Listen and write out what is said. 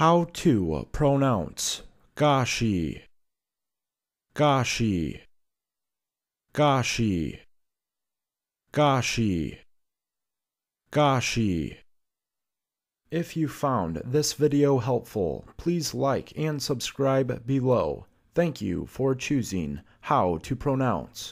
How to pronounce Gashi, Gashi, Gashi, Gashi, Gashi. If you found this video helpful, please like and subscribe below. Thank you for choosing how to pronounce.